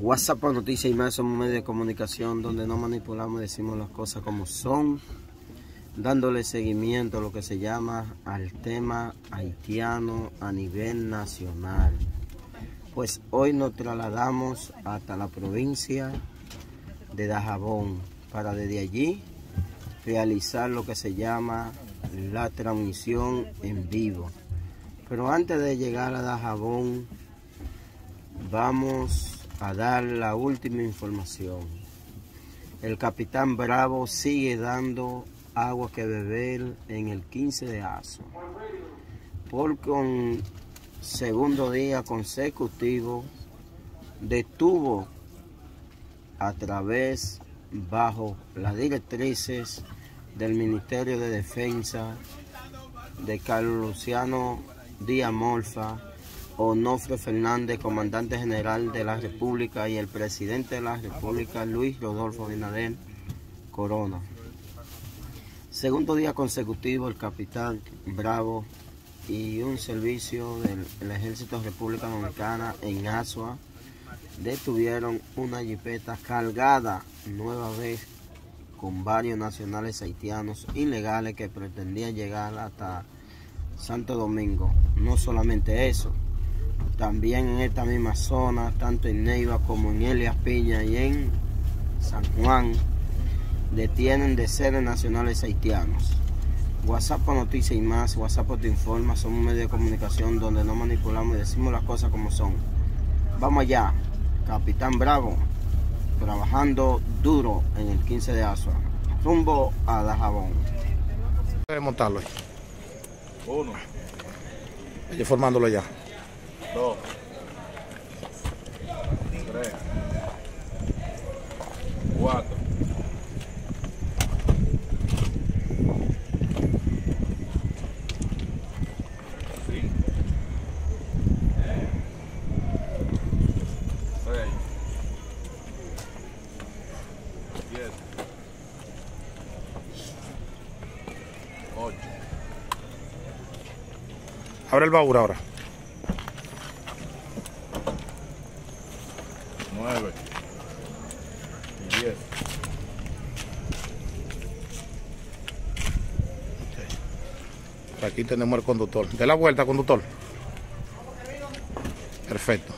WhatsApp Noticias y más somos un medio de comunicación donde no manipulamos, decimos las cosas como son, dándole seguimiento a lo que se llama al tema haitiano a nivel nacional. Pues hoy nos trasladamos hasta la provincia de Dajabón para desde allí realizar lo que se llama la transmisión en vivo. Pero antes de llegar a Dajabón, vamos a dar la última información. El capitán Bravo sigue dando agua que beber en el 15 de azo. Porque un segundo día consecutivo detuvo a través, bajo las directrices del Ministerio de Defensa de Carlos Luciano Díaz Morfa, Onofre Fernández, comandante general de la República, y el presidente de la República, Luis Rodolfo Abinader Corona. Segundo día consecutivo, el capitán Bravo y un servicio del Ejército de República Dominicana en Asua detuvieron una jipeta cargada nueva vez con varios nacionales haitianos ilegales que pretendían llegar hasta Santo Domingo. No solamente eso, también en esta misma zona, tanto en Neiva como en Elias Piña y en San Juan, detienen de seres nacionales haitianos. WhatsApp noticias y más, WhatsApp te informa, somos un medio de comunicación donde no manipulamos y decimos las cosas como son. Vamos allá, Capitán Bravo, trabajando duro en el 15 de Asua, rumbo a Dajabón. montarlo. Uno. Estoy formándolo ya dos, tres, cuatro, cinco, seis, siete, ocho. Abre el baúl ahora. 9 y 10. Aquí tenemos el conductor. De la vuelta, conductor. Perfecto.